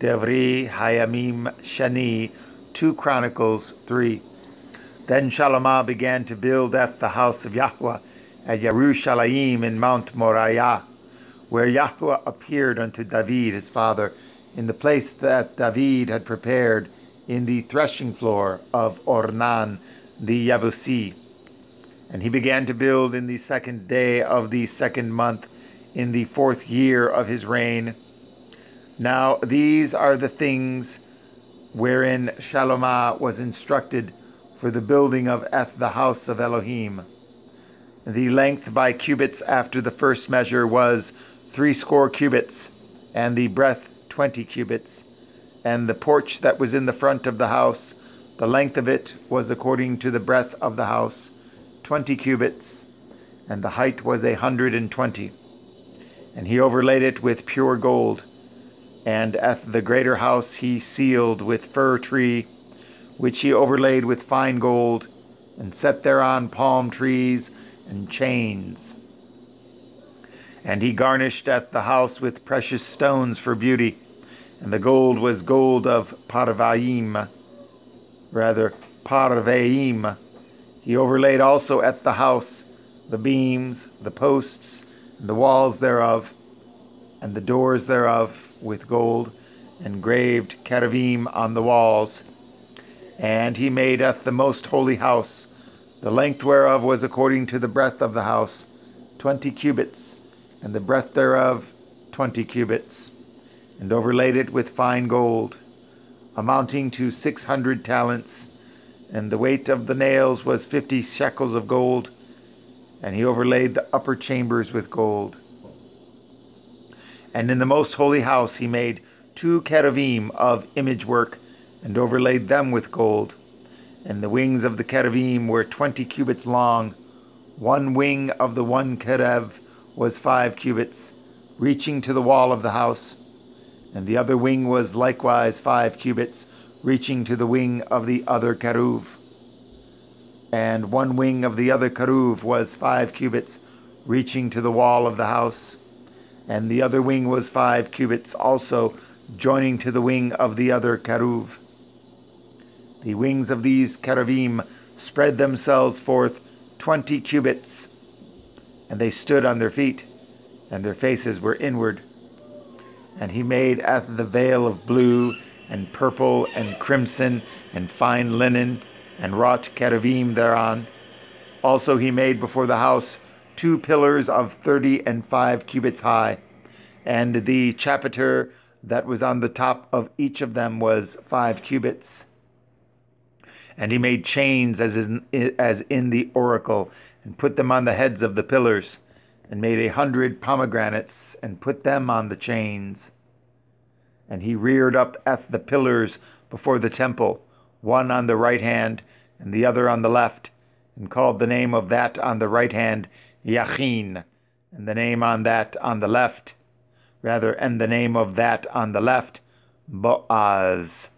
Devri Hayamim Shani, 2 Chronicles 3. Then Shalomah began to build at the house of Yahweh at Yerushalayim in Mount Moriah, where Yahweh appeared unto David his father, in the place that David had prepared in the threshing floor of Ornan the Yabusi. And he began to build in the second day of the second month, in the fourth year of his reign. Now these are the things wherein Shalomah was instructed for the building of Eth the house of Elohim. The length by cubits after the first measure was threescore cubits, and the breadth twenty cubits. And the porch that was in the front of the house, the length of it was according to the breadth of the house, twenty cubits, and the height was a hundred and twenty. And he overlaid it with pure gold. And at the greater house he sealed with fir tree, which he overlaid with fine gold, and set thereon palm trees and chains. And he garnished at the house with precious stones for beauty, and the gold was gold of Parvaim, rather Parvaim. He overlaid also at the house the beams, the posts, and the walls thereof, and the doors thereof with gold, and graved cherubim on the walls. And he made at the most holy house, the length whereof was according to the breadth of the house, twenty cubits, and the breadth thereof twenty cubits, and overlaid it with fine gold, amounting to six hundred talents, and the weight of the nails was fifty shekels of gold, and he overlaid the upper chambers with gold. And in the most holy house he made two cherubim of image work, and overlaid them with gold. And the wings of the cherubim were twenty cubits long. One wing of the one cherub was five cubits, reaching to the wall of the house. And the other wing was likewise five cubits, reaching to the wing of the other cherub. And one wing of the other cherub was five cubits, reaching to the wall of the house and the other wing was five cubits also, joining to the wing of the other cherub. The wings of these cherubim spread themselves forth twenty cubits, and they stood on their feet, and their faces were inward. And he made at the veil of blue, and purple, and crimson, and fine linen, and wrought cherubim thereon. Also he made before the house two pillars of thirty and five cubits high, and the chapiter that was on the top of each of them was five cubits. And he made chains as in, as in the oracle, and put them on the heads of the pillars, and made a hundred pomegranates, and put them on the chains. And he reared up at the pillars before the temple, one on the right hand, and the other on the left, and called the name of that on the right hand Yachin, and the name on that on the left, rather, and the name of that on the left, Boaz.